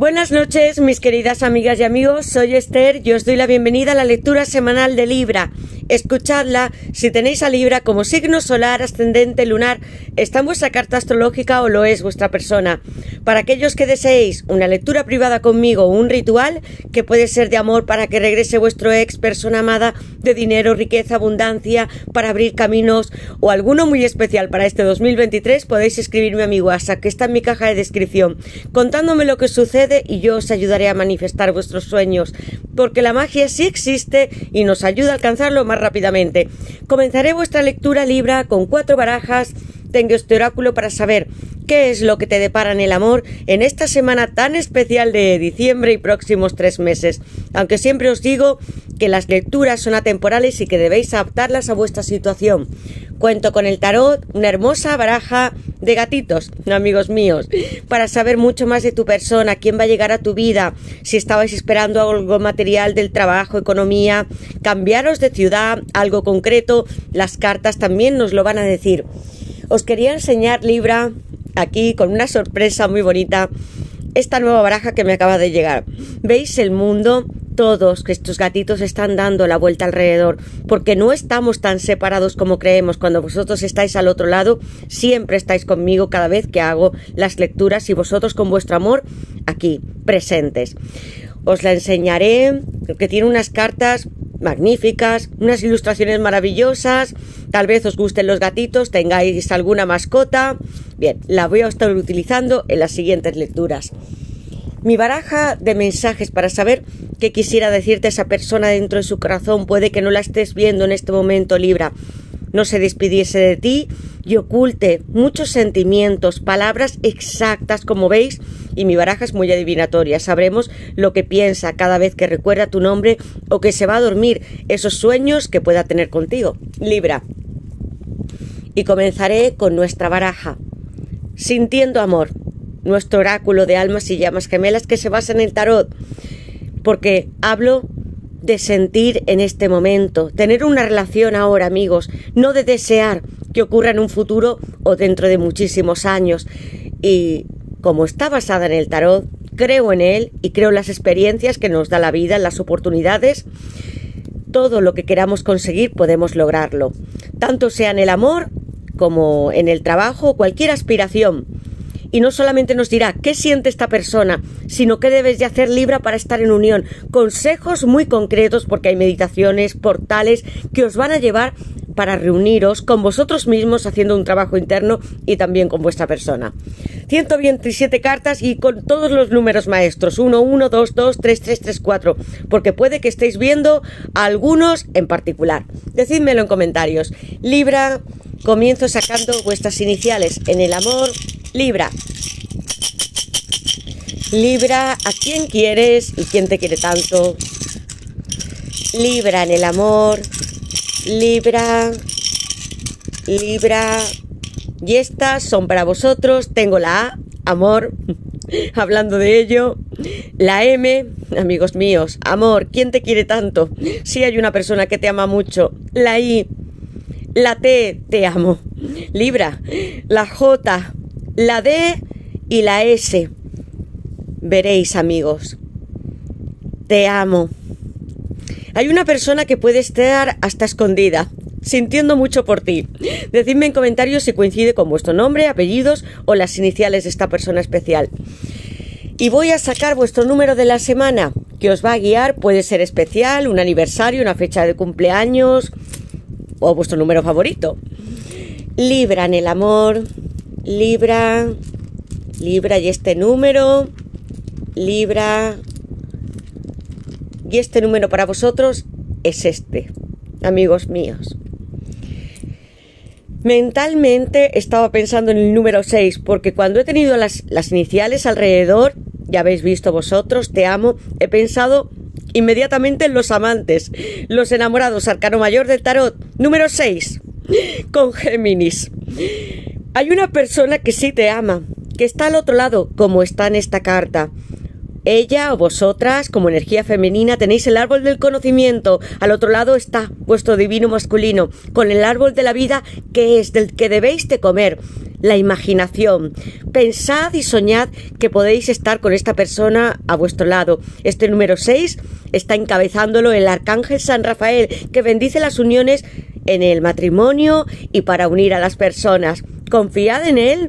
Buenas noches, mis queridas amigas y amigos. Soy Esther y os doy la bienvenida a la lectura semanal de Libra. Escuchadla si tenéis a Libra como signo solar, ascendente, lunar, está en vuestra carta astrológica o lo es vuestra persona. Para aquellos que deseéis una lectura privada conmigo o un ritual que puede ser de amor para que regrese vuestro ex, persona amada, de dinero, riqueza, abundancia, para abrir caminos o alguno muy especial para este 2023, podéis escribirme a mi WhatsApp que está en mi caja de descripción contándome lo que sucede y yo os ayudaré a manifestar vuestros sueños, porque la magia sí existe y nos ayuda a alcanzarlo más rápidamente. Comenzaré vuestra lectura Libra con cuatro barajas. Tengo este oráculo para saber qué es lo que te depara en el amor en esta semana tan especial de diciembre y próximos tres meses. Aunque siempre os digo que las lecturas son atemporales y que debéis adaptarlas a vuestra situación. Cuento con el tarot, una hermosa baraja de gatitos, amigos míos, para saber mucho más de tu persona, quién va a llegar a tu vida, si estabais esperando algo material del trabajo, economía, cambiaros de ciudad, algo concreto, las cartas también nos lo van a decir. Os quería enseñar Libra aquí con una sorpresa muy bonita esta nueva baraja que me acaba de llegar. ¿Veis el mundo? Todos que estos gatitos están dando la vuelta alrededor, porque no estamos tan separados como creemos. Cuando vosotros estáis al otro lado, siempre estáis conmigo cada vez que hago las lecturas y vosotros con vuestro amor aquí, presentes. Os la enseñaré, que tiene unas cartas magníficas, unas ilustraciones maravillosas, tal vez os gusten los gatitos, tengáis alguna mascota. Bien, la voy a estar utilizando en las siguientes lecturas. Mi baraja de mensajes para saber qué quisiera decirte esa persona dentro de su corazón puede que no la estés viendo en este momento, Libra. No se despidiese de ti y oculte muchos sentimientos, palabras exactas, como veis, y mi baraja es muy adivinatoria. Sabremos lo que piensa cada vez que recuerda tu nombre o que se va a dormir, esos sueños que pueda tener contigo. Libra. Y comenzaré con nuestra baraja. Sintiendo amor nuestro oráculo de almas y llamas gemelas que se basa en el tarot, porque hablo de sentir en este momento, tener una relación ahora, amigos, no de desear que ocurra en un futuro o dentro de muchísimos años. Y como está basada en el tarot, creo en él y creo en las experiencias que nos da la vida, en las oportunidades. Todo lo que queramos conseguir podemos lograrlo, tanto sea en el amor como en el trabajo cualquier aspiración y no solamente nos dirá qué siente esta persona, sino qué debes de hacer Libra para estar en unión. Consejos muy concretos porque hay meditaciones, portales que os van a llevar para reuniros con vosotros mismos haciendo un trabajo interno y también con vuestra persona. 127 cartas y con todos los números maestros 1, 1, 2, 2, 3, 3, 3, 4 porque puede que estéis viendo algunos en particular. Decídmelo en comentarios. Libra, comienzo sacando vuestras iniciales en el amor, Libra. Libra, ¿a quién quieres y quién te quiere tanto? Libra en el amor. Libra. Libra. Y estas son para vosotros. Tengo la A, amor, hablando de ello. La M, amigos míos, amor, ¿quién te quiere tanto? Si hay una persona que te ama mucho. La I, la T, te amo. Libra, la J, la D y la S. Veréis, amigos. Te amo. Hay una persona que puede estar hasta escondida, sintiendo mucho por ti. Decidme en comentarios si coincide con vuestro nombre, apellidos o las iniciales de esta persona especial. Y voy a sacar vuestro número de la semana, que os va a guiar, puede ser especial, un aniversario, una fecha de cumpleaños o vuestro número favorito. Libra en el amor, Libra, Libra y este número, Libra. Y este número para vosotros es este, amigos míos. Mentalmente estaba pensando en el número 6, porque cuando he tenido las, las iniciales alrededor, ya habéis visto vosotros, te amo, he pensado inmediatamente en los amantes, los enamorados, arcano mayor del tarot, número 6, con Géminis. Hay una persona que sí te ama, que está al otro lado, como está en esta carta. Ella o vosotras, como energía femenina, tenéis el árbol del conocimiento. Al otro lado está vuestro divino masculino, con el árbol de la vida que es del que debéis de comer. La imaginación. Pensad y soñad que podéis estar con esta persona a vuestro lado. Este número 6 está encabezándolo el arcángel San Rafael, que bendice las uniones en el matrimonio y para unir a las personas. Confiad en él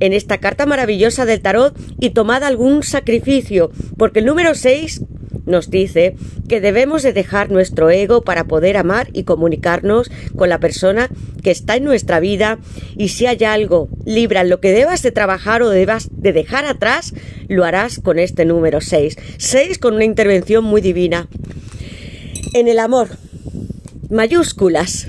en esta carta maravillosa del tarot y tomad algún sacrificio, porque el número 6 nos dice que debemos de dejar nuestro ego para poder amar y comunicarnos con la persona que está en nuestra vida y si hay algo, Libra, lo que debas de trabajar o debas de dejar atrás, lo harás con este número 6. 6 con una intervención muy divina. En el amor, mayúsculas.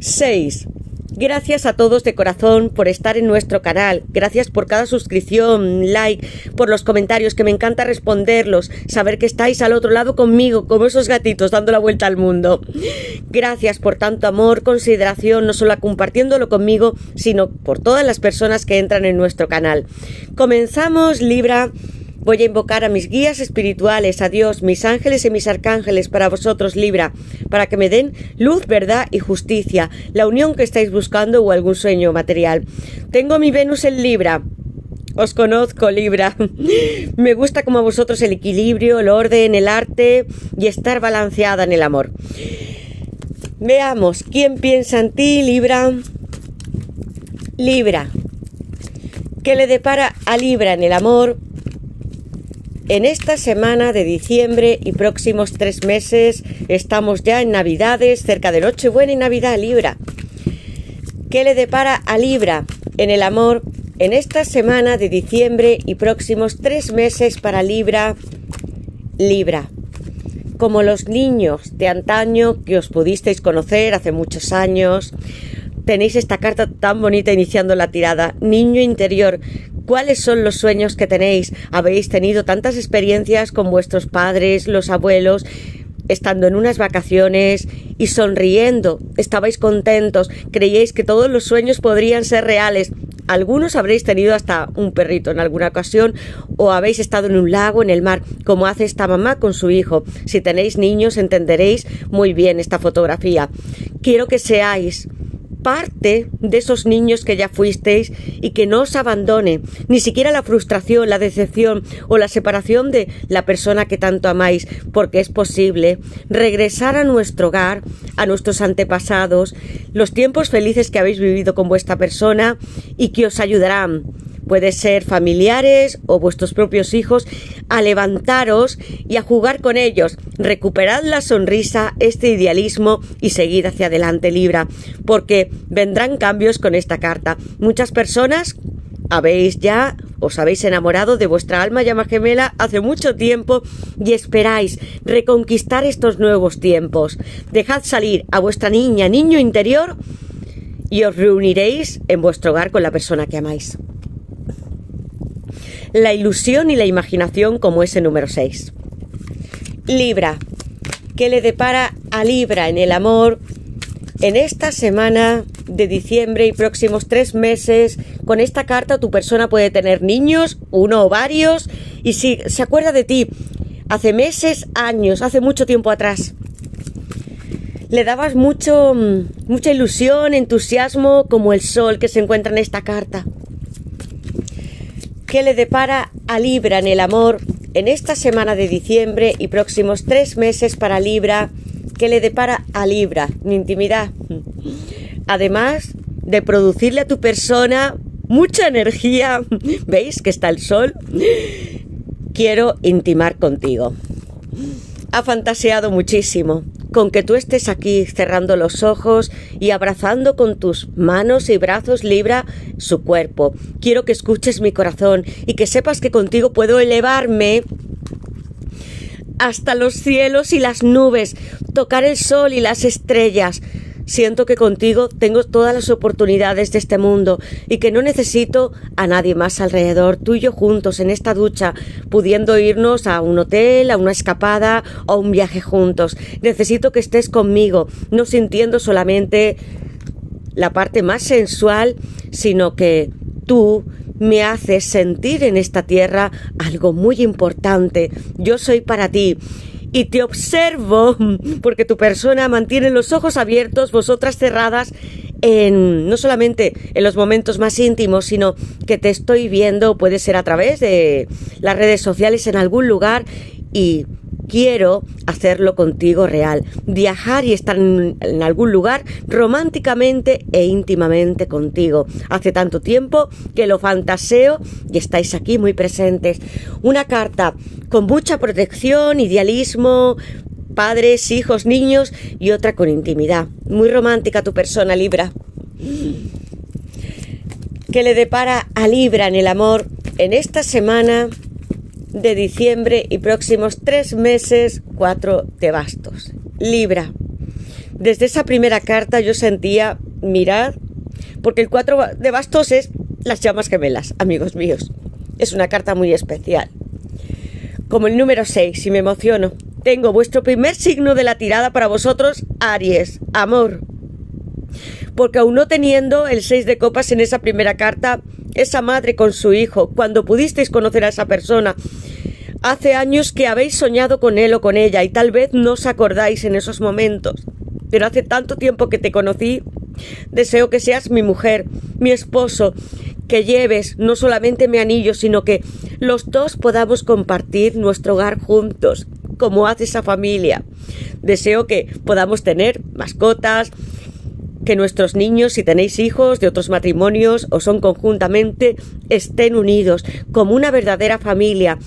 6. Gracias a todos de corazón por estar en nuestro canal. Gracias por cada suscripción, like, por los comentarios, que me encanta responderlos, saber que estáis al otro lado conmigo, como esos gatitos dando la vuelta al mundo. Gracias por tanto amor, consideración, no solo compartiéndolo conmigo, sino por todas las personas que entran en nuestro canal. Comenzamos, Libra Voy a invocar a mis guías espirituales, a Dios, mis ángeles y mis arcángeles para vosotros, Libra, para que me den luz, verdad y justicia, la unión que estáis buscando o algún sueño material. Tengo mi Venus en Libra. Os conozco, Libra. me gusta como a vosotros el equilibrio, el orden, el arte y estar balanceada en el amor. Veamos, ¿quién piensa en ti, Libra? Libra. ¿Qué le depara a Libra en el amor? En esta semana de diciembre y próximos tres meses estamos ya en Navidades, cerca de Nochebuena y Navidad Libra. ¿Qué le depara a Libra en el amor en esta semana de diciembre y próximos tres meses para Libra? Libra. Como los niños de antaño que os pudisteis conocer hace muchos años, tenéis esta carta tan bonita iniciando la tirada. Niño interior, ¿Cuáles son los sueños que tenéis? ¿Habéis tenido tantas experiencias con vuestros padres, los abuelos, estando en unas vacaciones y sonriendo? ¿Estabais contentos? ¿Creíais que todos los sueños podrían ser reales? Algunos habréis tenido hasta un perrito en alguna ocasión o habéis estado en un lago, en el mar, como hace esta mamá con su hijo. Si tenéis niños entenderéis muy bien esta fotografía. Quiero que seáis parte de esos niños que ya fuisteis y que no os abandone, ni siquiera la frustración, la decepción o la separación de la persona que tanto amáis, porque es posible regresar a nuestro hogar, a nuestros antepasados, los tiempos felices que habéis vivido con vuestra persona y que os ayudarán puede ser familiares o vuestros propios hijos, a levantaros y a jugar con ellos. Recuperad la sonrisa, este idealismo y seguid hacia adelante, Libra, porque vendrán cambios con esta carta. Muchas personas habéis ya os habéis enamorado de vuestra alma llama gemela hace mucho tiempo y esperáis reconquistar estos nuevos tiempos. Dejad salir a vuestra niña, niño interior y os reuniréis en vuestro hogar con la persona que amáis la ilusión y la imaginación como ese número 6. Libra, ¿qué le depara a Libra en el amor en esta semana de diciembre y próximos tres meses? Con esta carta tu persona puede tener niños, uno o varios, y si se acuerda de ti hace meses, años, hace mucho tiempo atrás. Le dabas mucho, mucha ilusión, entusiasmo, como el sol que se encuentra en esta carta. ¿Qué le depara a Libra en el amor en esta semana de diciembre y próximos tres meses para Libra? ¿Qué le depara a Libra en intimidad? Además de producirle a tu persona mucha energía, ¿veis que está el sol? Quiero intimar contigo. Ha fantaseado muchísimo con que tú estés aquí cerrando los ojos y abrazando con tus manos y brazos Libra su cuerpo. Quiero que escuches mi corazón y que sepas que contigo puedo elevarme hasta los cielos y las nubes, tocar el sol y las estrellas, Siento que contigo tengo todas las oportunidades de este mundo y que no necesito a nadie más alrededor, tú y yo juntos en esta ducha, pudiendo irnos a un hotel, a una escapada o un viaje juntos. Necesito que estés conmigo, no sintiendo solamente la parte más sensual, sino que tú me haces sentir en esta tierra algo muy importante. Yo soy para ti y te observo porque tu persona mantiene los ojos abiertos, vosotras cerradas, en, no solamente en los momentos más íntimos, sino que te estoy viendo, puede ser a través de las redes sociales en algún lugar y quiero hacerlo contigo real, viajar y estar en, algún lugar románticamente e íntimamente contigo. Hace tanto tiempo que lo fantaseo y estáis aquí muy presentes. Una carta con mucha protección, idealismo, padres, hijos, niños y otra con intimidad. Muy romántica tu persona, Libra. Que le depara a Libra en el amor en esta semana de diciembre y próximos tres meses, cuatro de bastos. Libra. Desde esa primera carta yo sentía, mirad, porque el cuatro de bastos es las llamas gemelas, amigos míos. Es una carta muy especial. Como el número 6, y me emociono. Tengo vuestro primer signo de la tirada para vosotros, Aries, amor. Porque aún no teniendo el 6 de copas en esa primera carta, esa madre con su hijo, cuando pudisteis conocer a esa persona, hace años que habéis soñado con él o con ella y tal vez no os acordáis en esos momentos. Pero hace tanto tiempo que te conocí, deseo que seas mi mujer, mi esposo, que lleves no solamente mi anillo, sino que los dos podamos compartir nuestro hogar juntos, como hace esa familia. Deseo que podamos tener mascotas, que nuestros niños, si tenéis hijos de otros matrimonios o son conjuntamente, estén unidos como una verdadera familia.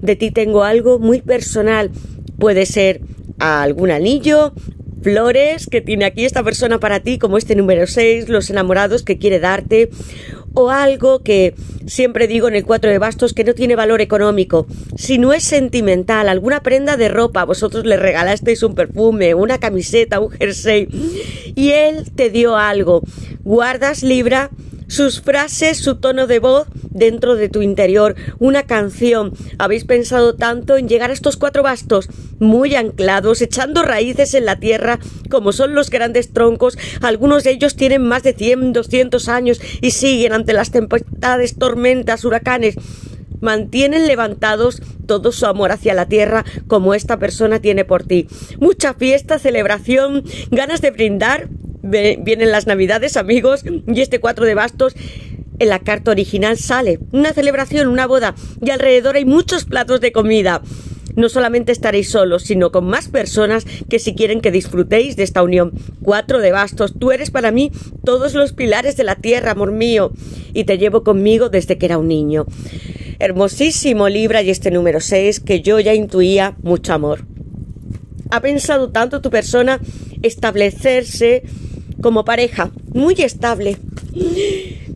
De ti tengo algo muy personal. Puede ser algún anillo, flores que tiene aquí esta persona para ti, como este número 6, los enamorados que quiere darte, o algo que siempre digo en el cuatro de bastos que no tiene valor económico. Si no es sentimental, alguna prenda de ropa, vosotros le regalasteis un perfume, una camiseta, un jersey, y él te dio algo. Guardas Libra sus frases, su tono de voz dentro de tu interior, una canción. Habéis pensado tanto en llegar a estos cuatro bastos, muy anclados, echando raíces en la tierra, como son los grandes troncos. Algunos de ellos tienen más de 100, 200 años y siguen ante las tempestades, tormentas, huracanes mantienen levantados todo su amor hacia la tierra como esta persona tiene por ti. Mucha fiesta, celebración, ganas de brindar vienen las navidades, amigos, y este cuatro de bastos en la carta original sale una celebración, una boda, y alrededor hay muchos platos de comida. No solamente estaréis solos, sino con más personas que si quieren que disfrutéis de esta unión. Cuatro de bastos, tú eres para mí todos los pilares de la tierra, amor mío, y te llevo conmigo desde que era un niño. Hermosísimo Libra y este número 6 que yo ya intuía mucho amor. Ha pensado tanto tu persona establecerse como pareja, muy estable,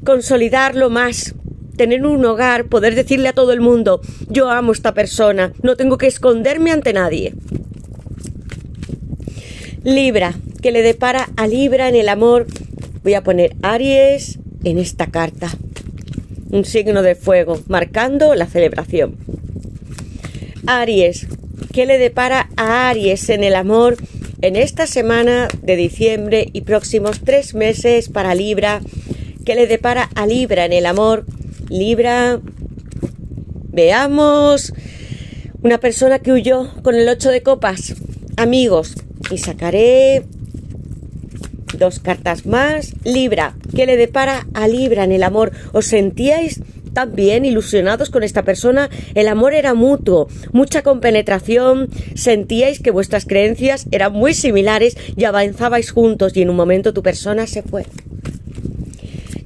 consolidarlo más, tener un hogar, poder decirle a todo el mundo, yo amo a esta persona, no tengo que esconderme ante nadie. Libra, que le depara a Libra en el amor, voy a poner Aries en esta carta, un signo de fuego, marcando la celebración. Aries, que le depara a Aries en el amor, en esta semana de diciembre y próximos tres meses para Libra, que le depara a Libra en el amor. Libra, veamos una persona que huyó con el 8 de copas. Amigos, y sacaré dos cartas más. Libra, que le depara a Libra en el amor. ¿Os sentíais también ilusionados con esta persona, el amor era mutuo, mucha compenetración, sentíais que vuestras creencias eran muy similares y avanzabais juntos y en un momento tu persona se fue.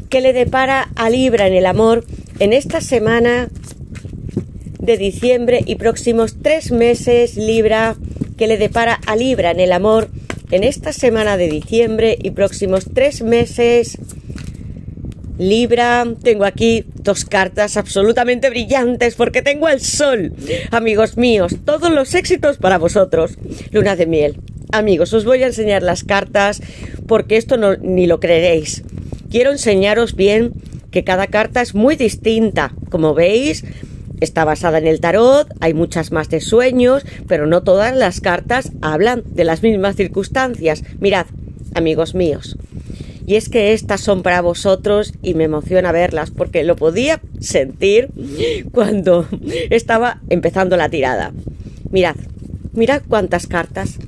¿Qué le depara a Libra en el amor en esta semana de diciembre y próximos tres meses Libra? ¿Qué le depara a Libra en el amor en esta semana de diciembre y próximos tres meses? Libra, tengo aquí dos cartas absolutamente brillantes porque tengo el sol. Amigos míos, todos los éxitos para vosotros. Luna de miel. Amigos, os voy a enseñar las cartas porque esto no, ni lo creeréis. Quiero enseñaros bien que cada carta es muy distinta. Como veis, está basada en el tarot, hay muchas más de sueños, pero no todas las cartas hablan de las mismas circunstancias. Mirad, amigos míos. Y es que estas son para vosotros y me emociona verlas porque lo podía sentir cuando estaba empezando la tirada. Mirad, mirad cuántas cartas.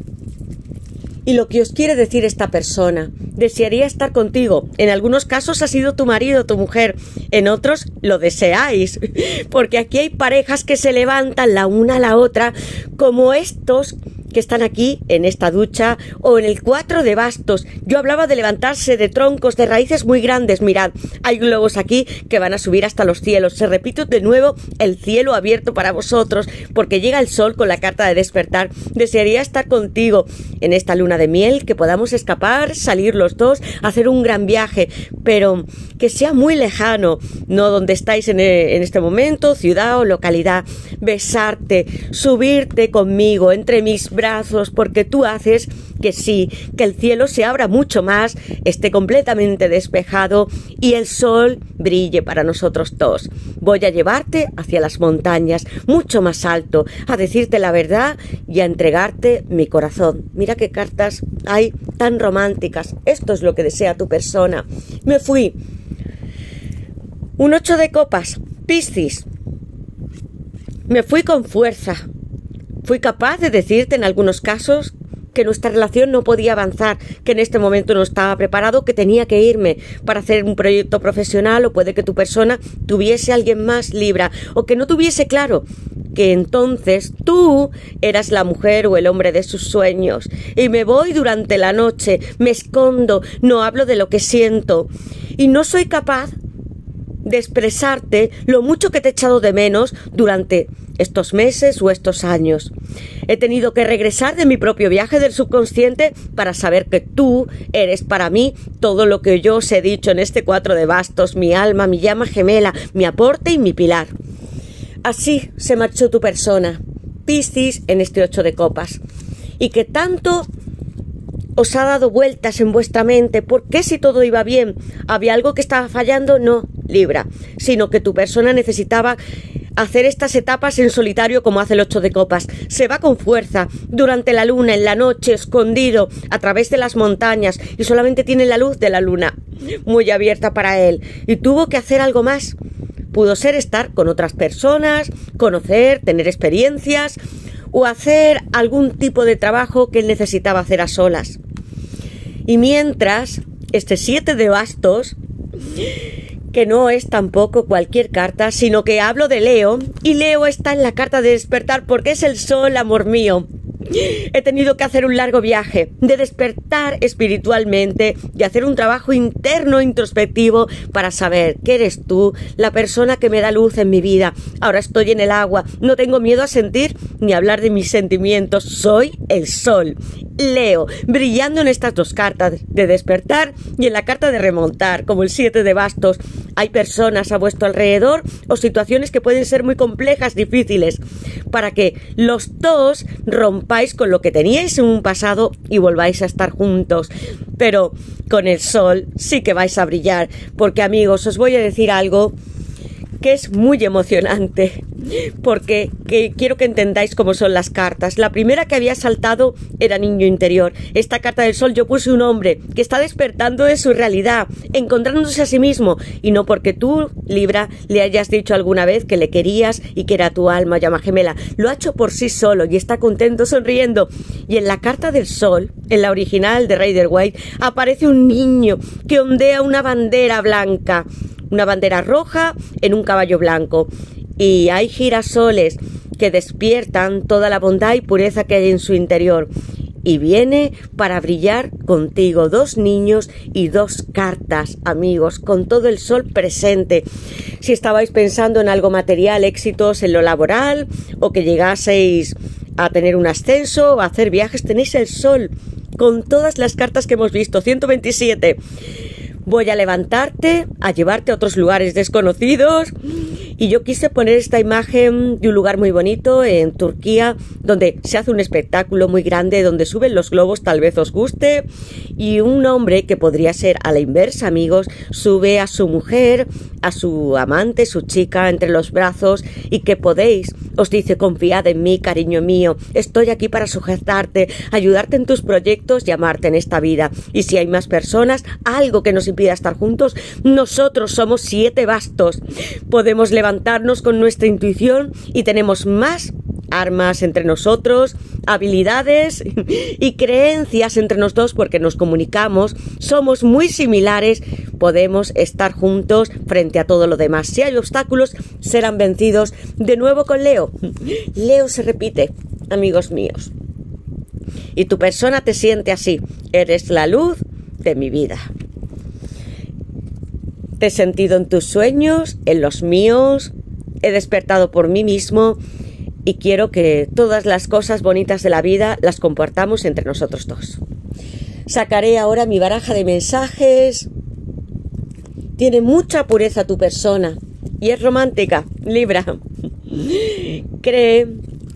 y lo que os quiere decir esta persona. Desearía estar contigo. En algunos casos ha sido tu marido, tu mujer. En otros lo deseáis. Porque aquí hay parejas que se levantan la una a la otra como estos que están aquí en esta ducha o en el cuatro de bastos. Yo hablaba de levantarse de troncos, de raíces muy grandes. Mirad, hay globos aquí que van a subir hasta los cielos. Se repite de nuevo el cielo abierto para vosotros porque llega el sol con la carta de despertar. Desearía estar contigo en esta luna de miel, que podamos escapar, salir los dos, hacer un gran viaje, pero que sea muy lejano, no donde estáis en, en este momento, ciudad o localidad. Besarte, subirte conmigo entre mis brazos porque tú haces que sí, que el cielo se abra mucho más, esté completamente despejado y el sol brille para nosotros dos. Voy a llevarte hacia las montañas, mucho más alto, a decirte la verdad y a entregarte mi corazón. Mira qué cartas hay tan románticas. Esto es lo que desea tu persona. Me fui. Un ocho de copas. Piscis. Me fui con fuerza, Fui capaz de decirte en algunos casos que nuestra relación no podía avanzar, que en este momento no estaba preparado, que tenía que irme para hacer un proyecto profesional o puede que tu persona tuviese alguien más libra o que no tuviese claro que entonces tú eras la mujer o el hombre de sus sueños. Y me voy durante la noche, me escondo, no hablo de lo que siento. Y no soy capaz de expresarte lo mucho que te he echado de menos durante estos meses o estos años. He tenido que regresar de mi propio viaje del subconsciente para saber que tú eres para mí todo lo que yo os he dicho en este cuatro de bastos, mi alma, mi llama gemela, mi aporte y mi pilar. Así se marchó tu persona, Piscis en este ocho de copas, y que tanto os ha dado vueltas en vuestra mente. ¿Por qué si todo iba bien? ¿Había algo que estaba fallando? No, Libra, sino que tu persona necesitaba hacer estas etapas en solitario como hace el ocho de copas. Se va con fuerza, durante la luna, en la noche, escondido, a través de las montañas, y solamente tiene la luz de la luna muy abierta para él. Y tuvo que hacer algo más. Pudo ser estar con otras personas, conocer, tener experiencias, o hacer algún tipo de trabajo que él necesitaba hacer a solas. Y mientras, este siete de bastos, que no es tampoco cualquier carta, sino que hablo de Leo, y Leo está en la carta de despertar porque es el sol, amor mío. He tenido que hacer un largo viaje, de despertar espiritualmente y hacer un trabajo interno introspectivo para saber que eres tú, la persona que me da luz en mi vida. Ahora estoy en el agua, no tengo miedo a sentir ni hablar de mis sentimientos, soy el sol. Leo, brillando en estas dos cartas de despertar y en la carta de remontar, como el siete de bastos. Hay personas a vuestro alrededor o situaciones que pueden ser muy complejas, difíciles, para que los dos con lo que teníais en un pasado y volváis a estar juntos. Pero con el sol sí que vais a brillar, porque amigos, os voy a decir algo que es muy emocionante porque quiero que entendáis cómo son las cartas. La primera que había saltado era Niño Interior. Esta carta del sol yo puse un hombre que está despertando de su realidad, encontrándose a sí mismo, y no porque tú, Libra, le hayas dicho alguna vez que le querías y que era tu alma, llama gemela. Lo ha hecho por sí solo y está contento, sonriendo. Y en la carta del sol, en la original de Raider White, aparece un niño que ondea una bandera blanca una bandera roja en un caballo blanco y hay girasoles que despiertan toda la bondad y pureza que hay en su interior. Y viene para brillar contigo dos niños y dos cartas, amigos, con todo el sol presente. Si estabais pensando en algo material, éxitos en lo laboral, o que llegaseis a tener un ascenso, o a hacer viajes, tenéis el sol con todas las cartas que hemos visto, 127. Voy a levantarte, a llevarte a otros lugares desconocidos y yo quise poner esta imagen de un lugar muy bonito en Turquía, donde se hace un espectáculo muy grande, donde suben los globos, tal vez os guste, y un hombre que podría ser a la inversa, amigos, sube a su mujer, a su amante, su chica, entre los brazos, y que podéis, os dice, confiad en mí, cariño mío, estoy aquí para sujetarte, ayudarte en tus proyectos y amarte en esta vida. Y si hay más personas, algo que nos impida estar juntos, nosotros somos siete bastos. Podemos levantarnos con nuestra intuición y tenemos más armas entre nosotros, habilidades y creencias entre nosotros porque nos comunicamos, somos muy similares, podemos estar juntos frente a todo lo demás. Si hay obstáculos, serán vencidos. De nuevo con Leo. Leo se repite, amigos míos. Y tu persona te siente así. Eres la luz de mi vida. Te he sentido en tus sueños, en los míos, he despertado por mí mismo y quiero que todas las cosas bonitas de la vida las compartamos entre nosotros dos. Sacaré ahora mi baraja de mensajes. Tiene mucha pureza tu persona y es romántica, Libra. Cree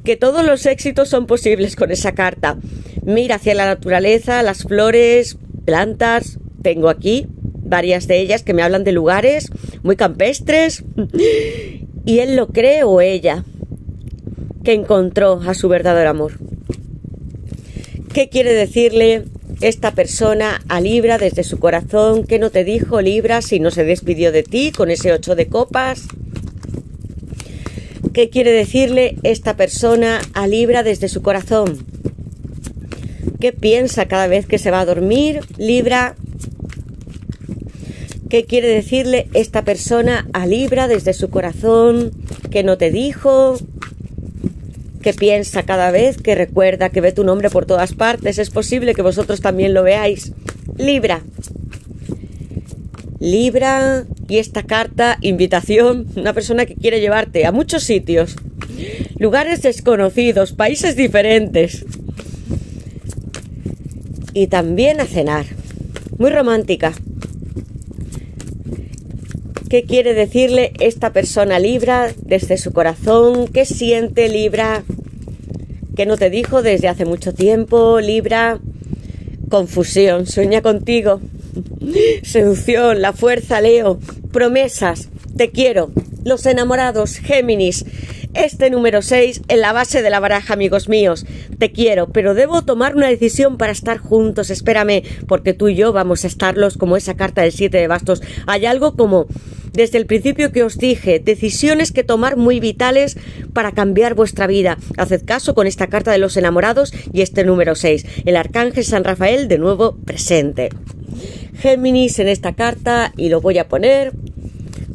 que todos los éxitos son posibles con esa carta. Mira hacia la naturaleza, las flores, plantas. Tengo aquí varias de ellas que me hablan de lugares muy campestres. Y él lo cree o ella, que encontró a su verdadero amor. ¿Qué quiere decirle esta persona a Libra desde su corazón? ¿Qué no te dijo Libra si no se despidió de ti con ese ocho de copas? ¿Qué quiere decirle esta persona a Libra desde su corazón? ¿Qué piensa cada vez que se va a dormir? Libra, ¿Qué quiere decirle esta persona a Libra desde su corazón? ¿Qué no te dijo? ¿Qué piensa cada vez que recuerda que ve tu nombre por todas partes? Es posible que vosotros también lo veáis. Libra. Libra y esta carta, invitación, una persona que quiere llevarte a muchos sitios, lugares desconocidos, países diferentes y también a cenar. Muy romántica. ¿Qué quiere decirle esta persona Libra desde su corazón? ¿Qué siente Libra? ¿Qué no te dijo desde hace mucho tiempo, Libra? Confusión, sueña contigo. Seducción, la fuerza, Leo. Promesas, te quiero. Los enamorados, Géminis. Este número 6 en la base de la baraja, amigos míos. Te quiero, pero debo tomar una decisión para estar juntos. Espérame, porque tú y yo vamos a estarlos como esa carta del 7 de bastos. Hay algo como desde el principio que os dije, decisiones que tomar muy vitales para cambiar vuestra vida. Haced caso con esta carta de los enamorados y este número 6, el arcángel San Rafael de nuevo presente. Géminis en esta carta y lo voy a poner.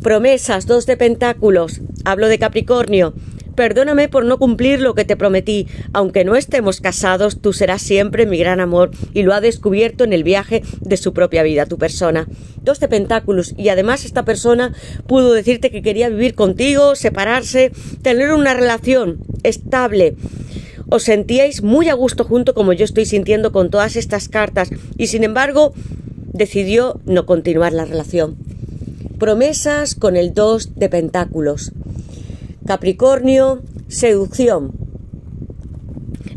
Promesas, dos de pentáculos. Hablo de Capricornio. Perdóname por no cumplir lo que te prometí. Aunque no estemos casados, tú serás siempre mi gran amor y lo ha descubierto en el viaje de su propia vida, tu persona. Dos de pentáculos y además esta persona pudo decirte que quería vivir contigo, separarse, tener una relación estable. Os sentíais muy a gusto junto como yo estoy sintiendo con todas estas cartas y sin embargo decidió no continuar la relación. Promesas con el dos de pentáculos. Capricornio, seducción.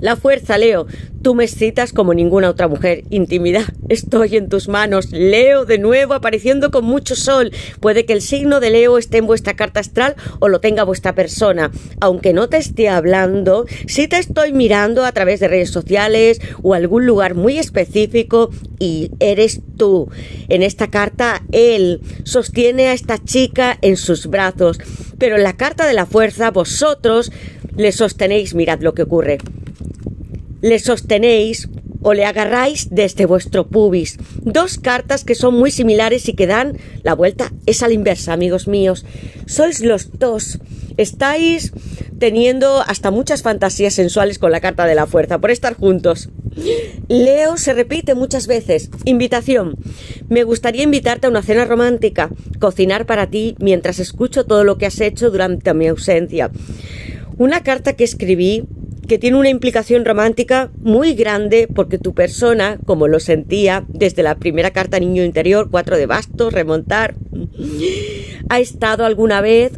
La fuerza, Leo. Tú me citas como ninguna otra mujer. Intimidad. Estoy en tus manos. Leo de nuevo apareciendo con mucho sol. Puede que el signo de Leo esté en vuestra carta astral o lo tenga vuestra persona. Aunque no te esté hablando, sí te estoy mirando a través de redes sociales o algún lugar muy específico y eres tú. En esta carta, él sostiene a esta chica en sus brazos. Pero en la carta de la fuerza, vosotros le sostenéis. Mirad lo que ocurre le sostenéis o le agarráis desde vuestro pubis. Dos cartas que son muy similares y que dan la vuelta es a la inversa, amigos míos. Sois los dos. Estáis teniendo hasta muchas fantasías sensuales con la carta de la fuerza por estar juntos. Leo se repite muchas veces. Invitación. Me gustaría invitarte a una cena romántica, cocinar para ti mientras escucho todo lo que has hecho durante mi ausencia. Una carta que escribí que tiene una implicación romántica muy grande porque tu persona, como lo sentía desde la primera carta Niño Interior, cuatro de bastos, remontar, ha estado alguna vez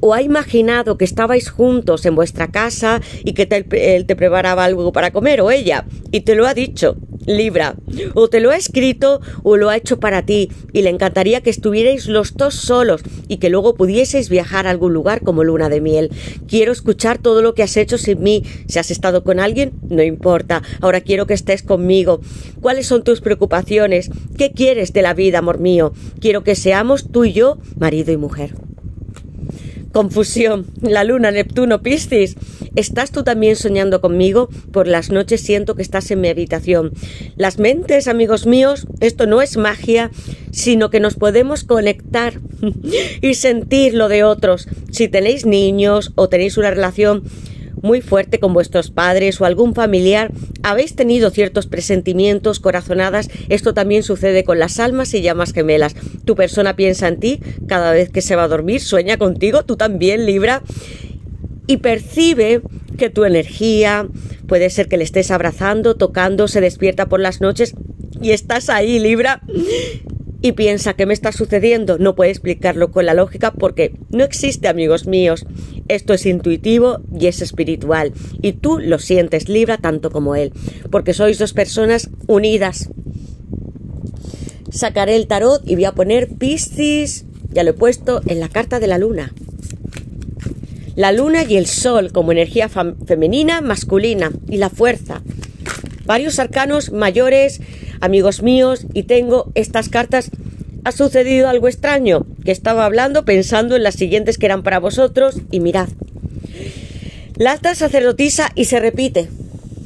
o ha imaginado que estabais juntos en vuestra casa y que él te preparaba algo para comer o ella y te lo ha dicho Libra, o te lo ha escrito o lo ha hecho para ti y le encantaría que estuvierais los dos solos y que luego pudieseis viajar a algún lugar como luna de miel. Quiero escuchar todo lo que has hecho sin mí. Si has estado con alguien, no importa. Ahora quiero que estés conmigo. ¿Cuáles son tus preocupaciones? ¿Qué quieres de la vida, amor mío? Quiero que seamos tú y yo, marido y mujer. Confusión. La luna, Neptuno, Piscis. ¿Estás tú también soñando conmigo? Por las noches siento que estás en mi habitación. Las mentes, amigos míos, esto no es magia, sino que nos podemos conectar y sentir lo de otros. Si tenéis niños o tenéis una relación muy fuerte con vuestros padres o algún familiar, habéis tenido ciertos presentimientos, corazonadas, esto también sucede con las almas y llamas gemelas. Tu persona piensa en ti. Cada vez que se va a dormir, sueña contigo, tú también, Libra, y percibe que tu energía puede ser que le estés abrazando, tocando, se despierta por las noches. Y estás ahí, Libra, y piensa que me está sucediendo. No puede explicarlo con la lógica porque no existe, amigos míos. Esto es intuitivo y es espiritual. Y tú lo sientes, Libra, tanto como él. Porque sois dos personas unidas. Sacaré el tarot y voy a poner Piscis. Ya lo he puesto en la carta de la luna. La luna y el sol como energía femenina, masculina y la fuerza. Varios arcanos mayores amigos míos, y tengo estas cartas. Ha sucedido algo extraño, que estaba hablando pensando en las siguientes que eran para vosotros, y mirad. La alta sacerdotisa y se repite.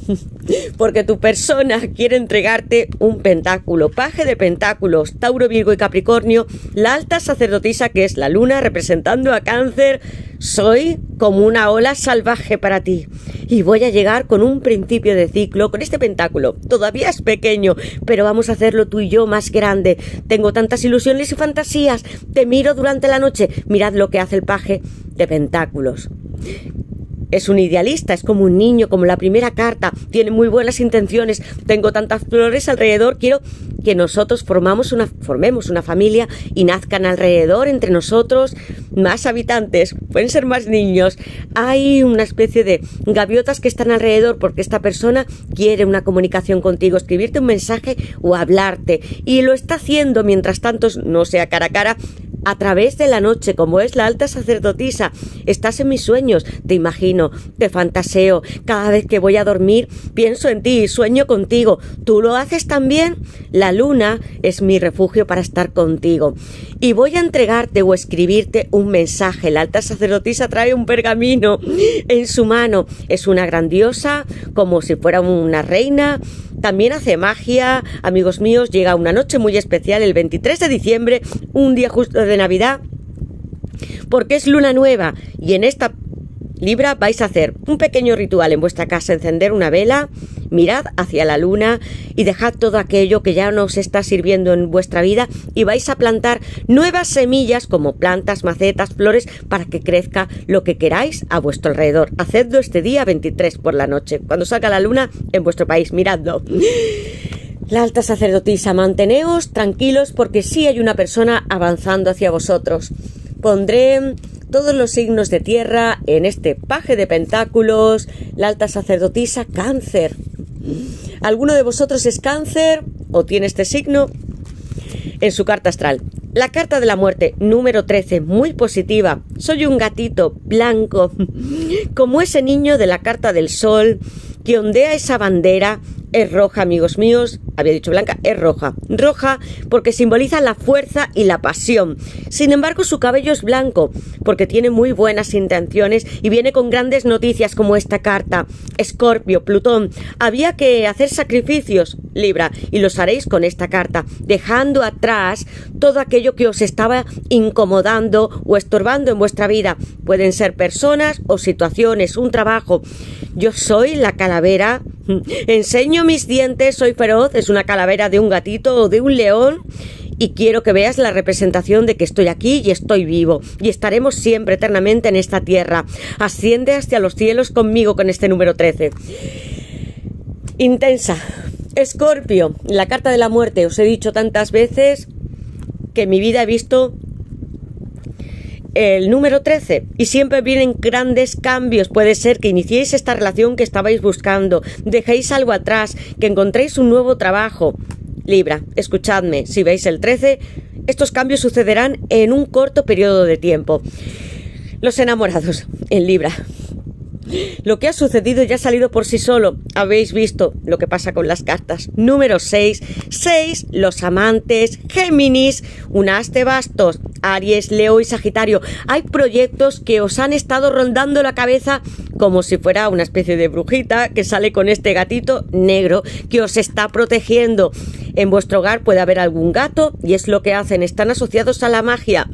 Porque tu persona quiere entregarte un pentáculo, paje de pentáculos, Tauro, Virgo y Capricornio, la alta sacerdotisa que es la luna representando a cáncer, soy como una ola salvaje para ti. Y voy a llegar con un principio de ciclo, con este pentáculo. Todavía es pequeño, pero vamos a hacerlo tú y yo más grande. Tengo tantas ilusiones y fantasías. Te miro durante la noche. Mirad lo que hace el paje de pentáculos es un idealista, es como un niño, como la primera carta, tiene muy buenas intenciones, tengo tantas flores alrededor, quiero que nosotros formamos una, formemos una familia y nazcan alrededor entre nosotros más habitantes, pueden ser más niños. Hay una especie de gaviotas que están alrededor porque esta persona quiere una comunicación contigo, escribirte un mensaje o hablarte y lo está haciendo mientras tanto no sea cara a cara a través de la noche, como es la alta sacerdotisa. Estás en mis sueños, te imagino, te fantaseo. Cada vez que voy a dormir, pienso en ti y sueño contigo. ¿Tú lo haces también? La luna es mi refugio para estar contigo. Y voy a entregarte o escribirte un mensaje. La alta sacerdotisa trae un pergamino en su mano. Es una grandiosa, como si fuera una reina también hace magia, amigos míos, llega una noche muy especial el 23 de diciembre, un día justo de Navidad, porque es luna nueva y en esta Libra vais a hacer un pequeño ritual en vuestra casa, encender una vela, mirad hacia la luna y dejad todo aquello que ya no os está sirviendo en vuestra vida y vais a plantar nuevas semillas como plantas, macetas, flores para que crezca lo que queráis a vuestro alrededor. Hacedlo este día 23 por la noche, cuando salga la luna en vuestro país, miradlo. La alta sacerdotisa, manteneos tranquilos porque sí hay una persona avanzando hacia vosotros. Pondré todos los signos de tierra en este paje de pentáculos, la alta sacerdotisa cáncer. ¿Alguno de vosotros es cáncer o tiene este signo? En su carta astral. La carta de la muerte número 13, muy positiva. Soy un gatito blanco, como ese niño de la carta del sol que ondea esa bandera es roja, amigos míos, había dicho blanca, es roja. Roja porque simboliza la fuerza y la pasión. Sin embargo, su cabello es blanco porque tiene muy buenas intenciones y viene con grandes noticias como esta carta. Escorpio, Plutón, había que hacer sacrificios, Libra, y los haréis con esta carta, dejando atrás todo aquello que os estaba incomodando o estorbando en vuestra vida. Pueden ser personas o situaciones, un trabajo. Yo soy la calavera Enseño mis dientes, soy feroz, es una calavera de un gatito o de un león y quiero que veas la representación de que estoy aquí y estoy vivo y estaremos siempre eternamente en esta tierra. Asciende hacia los cielos conmigo con este número 13. Intensa. Escorpio, la carta de la muerte. Os he dicho tantas veces que en mi vida he visto el número 13 y siempre vienen grandes cambios. Puede ser que iniciéis esta relación que estabais buscando, dejéis algo atrás, que encontréis un nuevo trabajo. Libra, escuchadme, si veis el 13, estos cambios sucederán en un corto periodo de tiempo. Los enamorados en Libra. Lo que ha sucedido ya ha salido por sí solo. Habéis visto lo que pasa con las cartas. Número 6. 6. Los amantes. Géminis. Un as de bastos. Aries, Leo y Sagitario. Hay proyectos que os han estado rondando la cabeza como si fuera una especie de brujita que sale con este gatito negro que os está protegiendo. En vuestro hogar puede haber algún gato y es lo que hacen. Están asociados a la magia.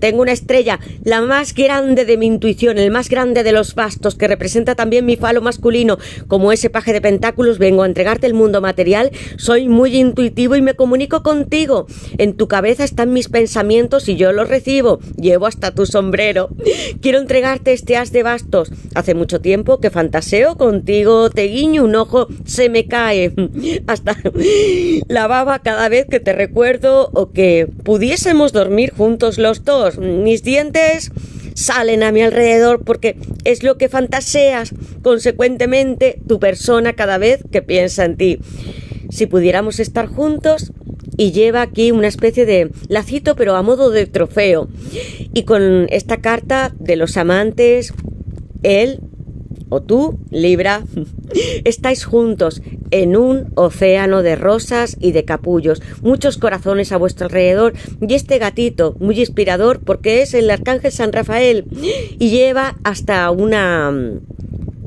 Tengo una estrella, la más grande de mi intuición, el más grande de los bastos, que representa también mi falo masculino. Como ese paje de pentáculos, vengo a entregarte el mundo material. Soy muy intuitivo y me comunico contigo. En tu cabeza están mis pensamientos y yo los recibo. Llevo hasta tu sombrero. Quiero entregarte este as de bastos. Hace mucho tiempo que fantaseo contigo, te guiño un ojo, se me cae. Hasta la cada vez que te recuerdo o que pudiésemos dormir juntos los dos. Mis dientes salen a mi alrededor porque es lo que fantaseas, consecuentemente tu persona cada vez que piensa en ti. Si pudiéramos estar juntos, y lleva aquí una especie de lacito pero a modo de trofeo. Y con esta carta de los amantes, él o tú, Libra, estáis juntos en un océano de rosas y de capullos, muchos corazones a vuestro alrededor y este gatito, muy inspirador porque es el arcángel San Rafael y lleva hasta una mm,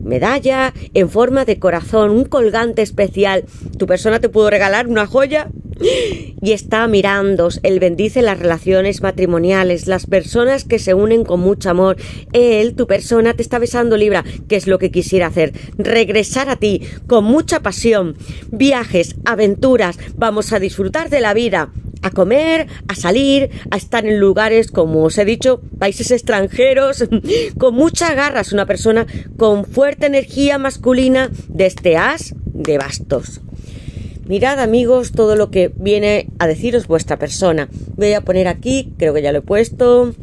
medalla en forma de corazón, un colgante especial. Tu persona te pudo regalar una joya y está mirando. Él bendice las relaciones matrimoniales, las personas que se unen con mucho amor. Él, tu persona, te está besando, Libra. ¿Qué es lo que quisiera hacer? Regresar a ti con mucha pasión. Viajes, aventuras. Vamos a disfrutar de la vida a comer, a salir, a estar en lugares, como os he dicho, países extranjeros, con mucha garras, una persona con fuerte energía masculina de este as de bastos. Mirad amigos todo lo que viene a deciros vuestra persona. Voy a poner aquí, creo que ya lo he puesto.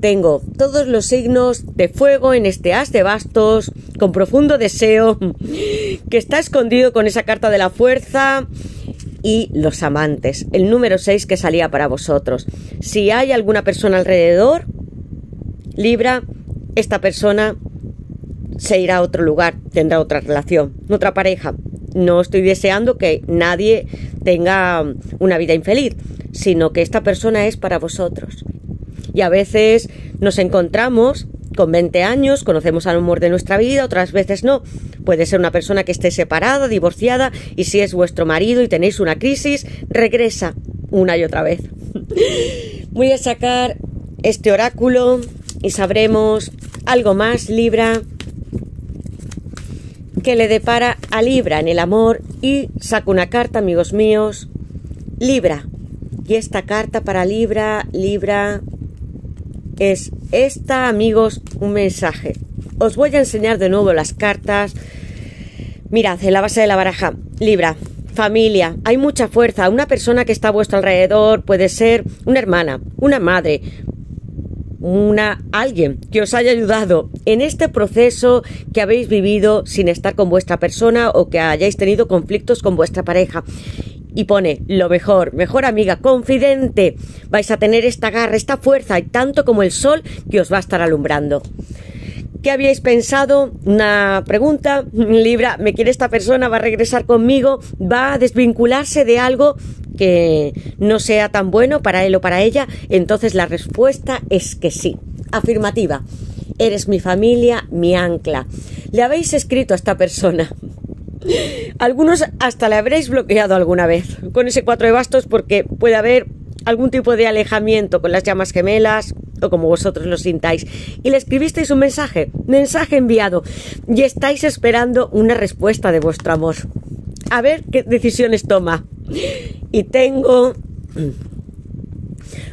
Tengo todos los signos de fuego en este as de bastos, con profundo deseo, que está escondido con esa carta de la fuerza y los amantes, el número 6 que salía para vosotros. Si hay alguna persona alrededor, Libra, esta persona se irá a otro lugar, tendrá otra relación, otra pareja, no estoy deseando que nadie tenga una vida infeliz, sino que esta persona es para vosotros. Y a veces nos encontramos con 20 años, conocemos al amor de nuestra vida, otras veces no. Puede ser una persona que esté separada, divorciada, y si es vuestro marido y tenéis una crisis, regresa una y otra vez. Voy a sacar este oráculo y sabremos algo más, Libra, que le depara a Libra en el amor y saco una carta, amigos míos. Libra. Y esta carta para Libra, Libra, es esta, amigos, un mensaje. Os voy a enseñar de nuevo las cartas. Mirad, en la base de la baraja, Libra, familia, hay mucha fuerza. Una persona que está a vuestro alrededor puede ser una hermana, una madre, una alguien que os haya ayudado en este proceso que habéis vivido sin estar con vuestra persona o que hayáis tenido conflictos con vuestra pareja. Y pone lo mejor, mejor amiga, confidente. Vais a tener esta garra, esta fuerza y tanto como el sol que os va a estar alumbrando. ¿Qué habíais pensado? Una pregunta, Libra, ¿me quiere esta persona? ¿Va a regresar conmigo? ¿Va a desvincularse de algo que no sea tan bueno para él o para ella? Entonces la respuesta es que sí. Afirmativa. Eres mi familia, mi ancla. Le habéis escrito a esta persona. Algunos hasta le habréis bloqueado alguna vez con ese cuatro de bastos porque puede haber algún tipo de alejamiento con las llamas gemelas o como vosotros lo sintáis y le escribisteis un mensaje, mensaje enviado y estáis esperando una respuesta de vuestro amor. A ver qué decisiones toma. Y tengo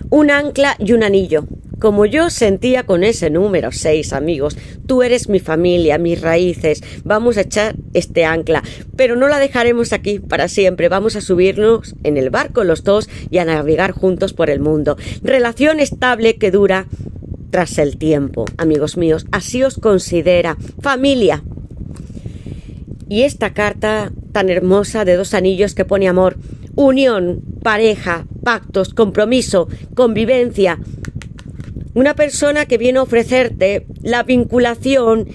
un ancla y un anillo. Como yo sentía con ese número 6, amigos, tú eres mi familia, mis raíces, vamos a echar este ancla, pero no la dejaremos aquí para siempre, vamos a subirnos en el barco los dos y a navegar juntos por el mundo. Relación estable que dura tras el tiempo, amigos míos, así os considera familia. Y esta carta tan hermosa de dos anillos que pone amor, unión, pareja, pactos, compromiso, convivencia, una persona que viene a ofrecerte la vinculación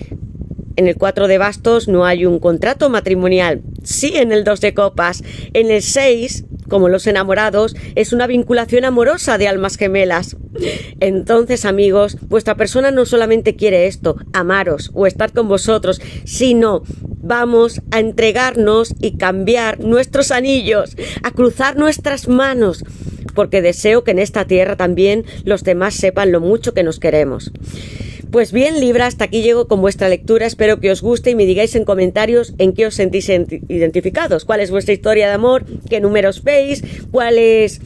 En el 4 de bastos no hay un contrato matrimonial. Sí, en el 2 de copas. En el 6, como los enamorados, es una vinculación amorosa de almas gemelas. Entonces, amigos, vuestra persona no solamente quiere esto, amaros o estar con vosotros, sino vamos a entregarnos y cambiar nuestros anillos, a cruzar nuestras manos, porque deseo que en esta tierra también los demás sepan lo mucho que nos queremos. Pues bien, Libra, hasta aquí llego con vuestra lectura. Espero que os guste y me digáis en comentarios en qué os sentís identificados. ¿Cuál es vuestra historia de amor? ¿Qué números veis? ¿Cuál es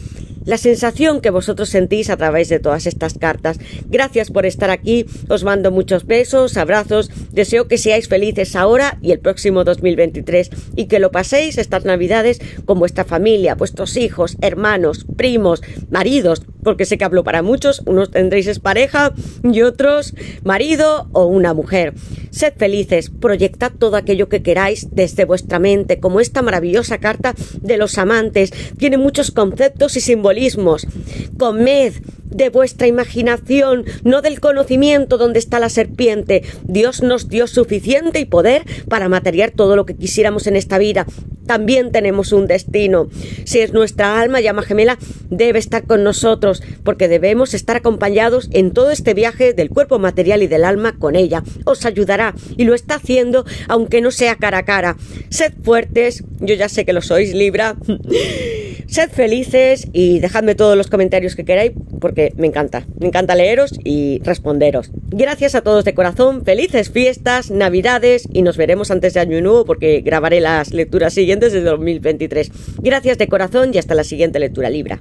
la sensación que vosotros sentís a través de todas estas cartas. Gracias por estar aquí, os mando muchos besos, abrazos, deseo que seáis felices ahora y el próximo 2023 y que lo paséis estas navidades con vuestra familia, vuestros hijos, hermanos, primos, maridos, porque sé que hablo para muchos, unos tendréis es pareja y otros marido o una mujer. Sed felices, proyectad todo aquello que queráis desde vuestra mente, como esta maravillosa carta de los amantes. Tiene muchos conceptos y simbolismos. Comed, de vuestra imaginación, no del conocimiento donde está la serpiente. Dios nos dio suficiente y poder para materiar todo lo que quisiéramos en esta vida. También tenemos un destino. Si es nuestra alma llama gemela, debe estar con nosotros, porque debemos estar acompañados en todo este viaje del cuerpo material y del alma con ella. Os ayudará y lo está haciendo, aunque no sea cara a cara. Sed fuertes, yo ya sé que lo sois, Libra. Sed felices y dejadme todos los comentarios que queráis porque me encanta. Me encanta leeros y responderos. Gracias a todos de corazón, felices fiestas, navidades y nos veremos antes de Año Nuevo porque grabaré las lecturas siguientes de 2023. Gracias de corazón y hasta la siguiente lectura Libra.